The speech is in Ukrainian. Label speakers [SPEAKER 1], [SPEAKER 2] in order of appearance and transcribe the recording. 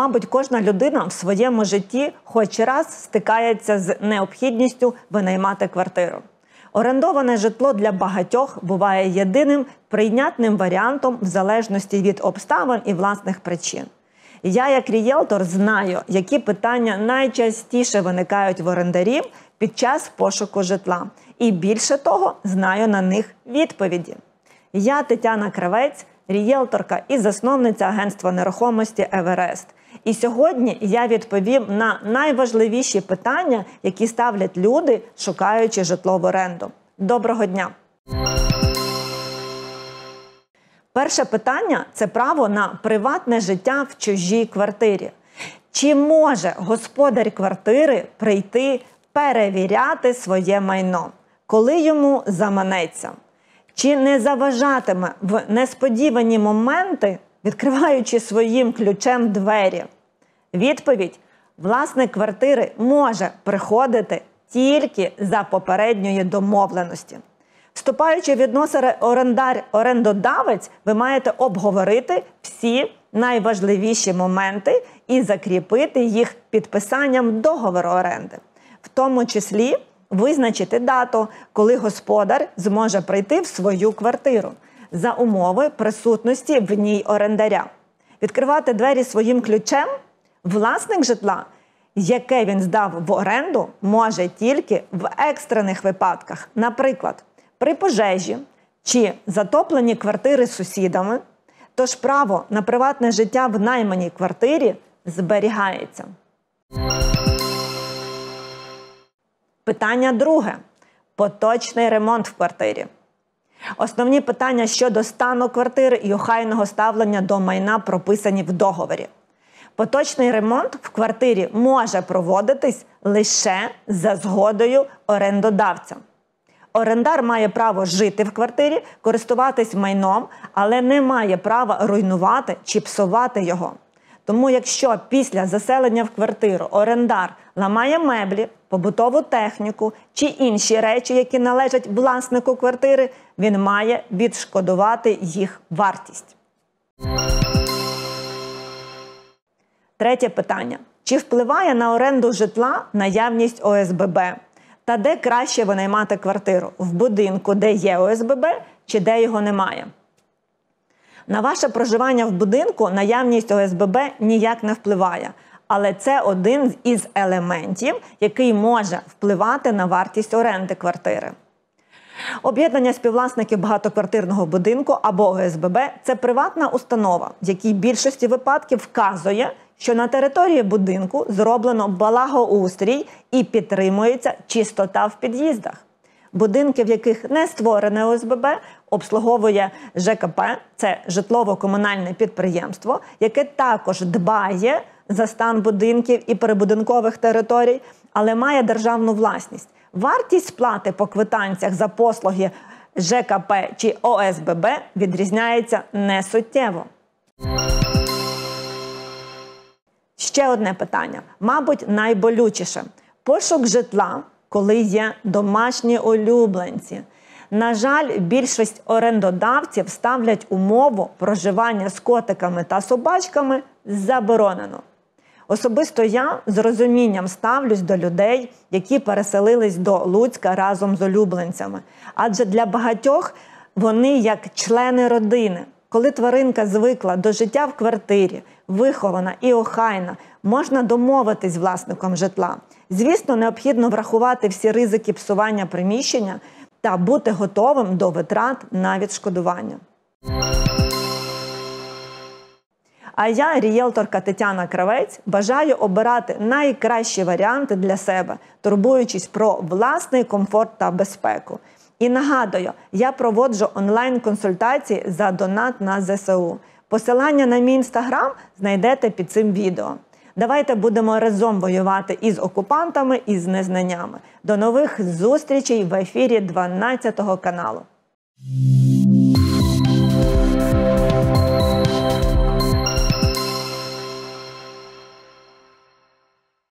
[SPEAKER 1] Мабуть, кожна людина в своєму житті хоч раз стикається з необхідністю винаймати квартиру. Орендоване житло для багатьох буває єдиним прийнятним варіантом в залежності від обставин і власних причин. Я, як рієлтор, знаю, які питання найчастіше виникають в орендарів під час пошуку житла, і більше того, знаю на них відповіді. Я Тетяна Кравець, рієлторка і засновниця агентства нерухомості Еверест. І сьогодні я відповім на найважливіші питання, які ставлять люди, шукаючи житло в оренду. Доброго дня! Перше питання це право на приватне життя в чужій квартирі. Чи може господар квартири прийти перевіряти своє майно, коли йому заманеться? Чи не заважатиме в несподівані моменти, відкриваючи своїм ключем двері? Відповідь: власник квартири може приходити тільки за попередньої домовленості. Вступаючи в відносини орендар-орендодавець, ви маєте обговорити всі найважливіші моменти і закріпити їх підписанням договору оренди, в тому числі визначити дату, коли господар зможе прийти в свою квартиру за умови присутності в ній орендаря, відкривати двері своїм ключем. Власник житла, яке він здав в оренду, може тільки в екстрених випадках, наприклад, при пожежі чи затоплені квартири сусідами. Тож право на приватне життя в найманій квартирі зберігається. Питання друге: поточний ремонт в квартирі. Основні питання щодо стану квартири і охайного ставлення до майна прописані в договорі. Поточний ремонт в квартирі може проводитись лише за згодою орендодавця. Орендар має право жити в квартирі, користуватись майном, але не має права руйнувати чи псувати його. Тому, якщо після заселення в квартиру орендар ламає меблі, побутову техніку чи інші речі, які належать власнику квартири, він має відшкодувати їх вартість. Третє питання: чи впливає на оренду житла наявність ОСББ? Та де краще винаймати квартиру? В будинку, де є ОСББ, чи де його немає? На ваше проживання в будинку наявність ОСББ ніяк не впливає. Але це один із елементів, який може впливати на вартість оренди квартири. Об'єднання співвласників багатоквартирного будинку або ОСББ це приватна установа, в якій більшості випадків вказує, що на території будинку зроблено балагоустрій і підтримується чистота в під'їздах. Будинки, в яких не створене ОСББ, обслуговує ЖКП, це житлово-комунальне підприємство, яке також дбає за стан будинків і прибудинкових територій, але має державну власність. Вартість сплати по квитанціях за послуги ЖКП чи ОСББ відрізняється несуттєво. Ще одне питання, мабуть, найболючіше: пошук житла, коли є домашні улюбленці. На жаль, більшість орендодавців ставлять умову проживання з котиками та собачками заборонено. Особисто я з розумінням ставлюсь до людей, які переселились до Луцька разом з улюбленцями. Адже для багатьох вони як члени родини. Коли тваринка звикла до життя в квартирі, вихована і охайна, можна домовитись з власником житла. Звісно, необхідно врахувати всі ризики псування приміщення та бути готовим до витрат на відшкодування. А я, рієлторка Тетяна Кравець, бажаю обирати найкращі варіанти для себе, турбуючись про власний комфорт та безпеку. І нагадую, я проводжу онлайн-консультації за донат на ЗСУ. Посилання на мій інстаграм знайдете під цим відео. Давайте будемо разом воювати із окупантами і з незнаннями. До нових зустрічей в ефірі 12 каналу.